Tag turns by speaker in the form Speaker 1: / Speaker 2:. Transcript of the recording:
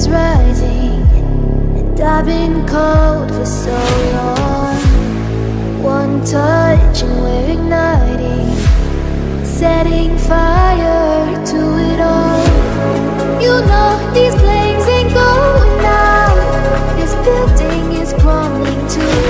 Speaker 1: is rising And I've been cold for so long. One touch and we're igniting Setting fire to it all. You know these flames ain't going out This building is crumbling too.